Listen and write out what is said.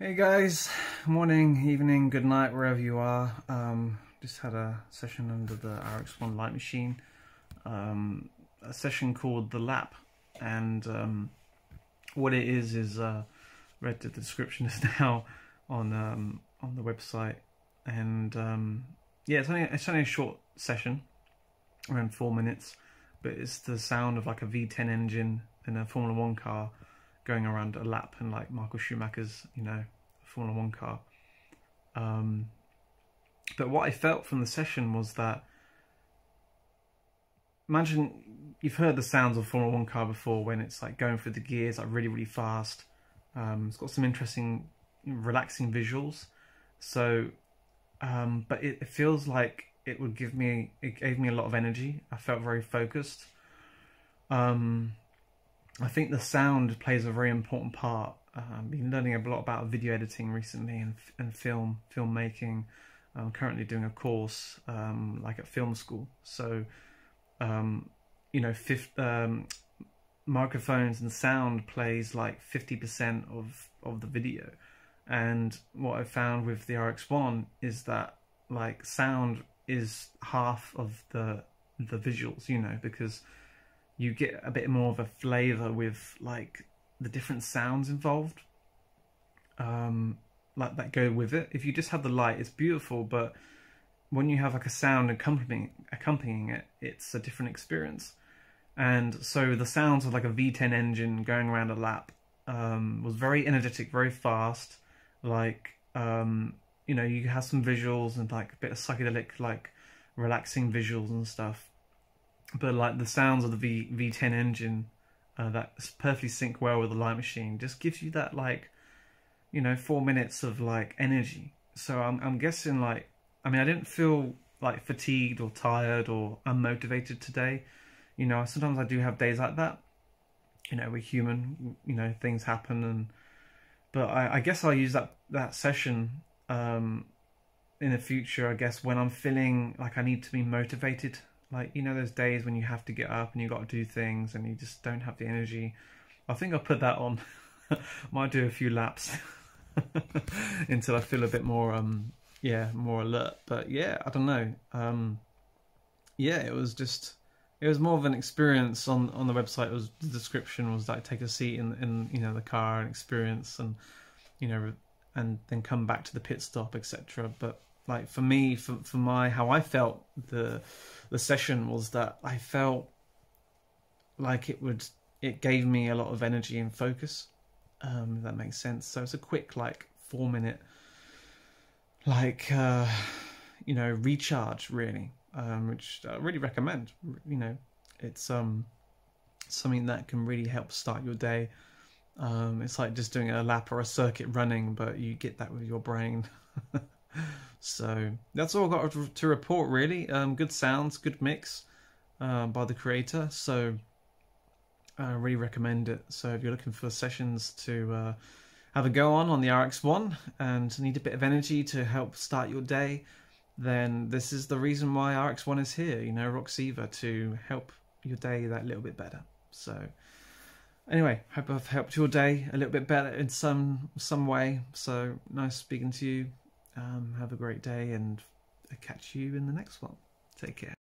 Hey guys, morning, evening, good night, wherever you are. Um, just had a session under the RX1 light machine, um, a session called The Lap, and um, what it is is uh, read the description is now on um, on the website, and um, yeah, it's only it's only a short session, around four minutes, but it's the sound of like a V10 engine in a Formula One car going around a lap and like Michael Schumacher's, you know, Formula One car. Um, but what I felt from the session was that imagine you've heard the sounds of Formula One car before when it's like going through the gears like really really fast. Um, it's got some interesting, relaxing visuals. So, um, but it, it feels like it would give me it gave me a lot of energy. I felt very focused. Um, I think the sound plays a very important part. I've been learning a lot about video editing recently and, and film filmmaking. I'm currently doing a course um, like at film school. So, um, you know, fifth, um, microphones and sound plays like 50% of, of the video. And what I found with the RX1 is that like sound is half of the the visuals, you know, because you get a bit more of a flavor with like the different sounds involved um like that go with it. If you just have the light it's beautiful but when you have like a sound accompanying accompanying it it's a different experience. And so the sounds of like a v10 engine going around a lap um was very energetic very fast. Like um you know you have some visuals and like a bit of psychedelic like relaxing visuals and stuff. But like the sounds of the V V10 engine uh, that perfectly sync well with the light machine just gives you that like you know four minutes of like energy. So I'm I'm guessing like I mean I didn't feel like fatigued or tired or unmotivated today. You know sometimes I do have days like that. You know we're human. You know things happen and but I, I guess I'll use that that session um, in the future. I guess when I'm feeling like I need to be motivated like you know those days when you have to get up and you got to do things and you just don't have the energy? I think i'll put that on. Might do a few laps until i feel a bit more um yeah more alert. But yeah i don't know. Um yeah it was just it was more of an experience on on the website. It was the description was like take a seat in in you know the car and experience and you know and then come back to the pit stop etc but like for me for for my how i felt the the session was that I felt like it would it gave me a lot of energy and focus. Um, that makes sense. So it's a quick like four minute like uh, you know recharge really, um, which I really recommend. You know, it's um something that can really help start your day. Um, it's like just doing a lap or a circuit running, but you get that with your brain. So that's all I've got to report really. Um, good sounds, good mix uh, by the creator. So I really recommend it. So if you're looking for sessions to uh, have a go on on the RX1 and need a bit of energy to help start your day, then this is the reason why RX1 is here. You know, Roxiva to help your day that little bit better. So anyway, hope I've helped your day a little bit better in some some way. So nice speaking to you. Um, have a great day and I'll catch you in the next one. Take care.